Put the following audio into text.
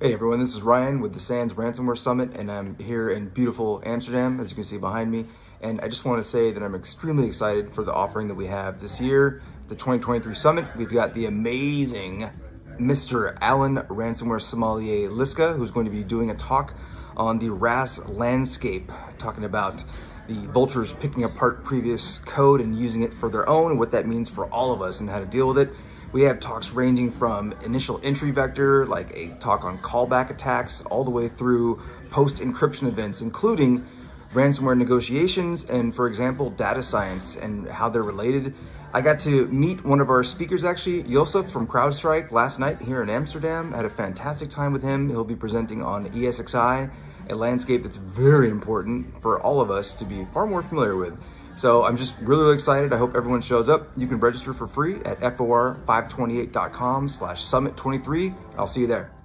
Hey everyone, this is Ryan with the SANS Ransomware Summit, and I'm here in beautiful Amsterdam, as you can see behind me. And I just want to say that I'm extremely excited for the offering that we have this year, the 2023 Summit. We've got the amazing Mr. Allan Ransomware Sommelier Liska, who's going to be doing a talk on the RaaS landscape, talking about the vultures picking apart previous code and using it for their own, and what that means for all of us and how to deal with it. We have talks ranging from initial entry vector, like a talk on callback attacks, all the way through post-encryption events, including ransomware negotiations and, for example, data science and how they're related. I got to meet one of our speakers, actually, Josef from CrowdStrike, last night here in Amsterdam. I had a fantastic time with him. He'll be presenting on ESXi, a landscape that's very important for all of us to be far more familiar with. So I'm just really, really excited. I hope everyone shows up. You can register for free at for528.com slash summit23. I'll see you there.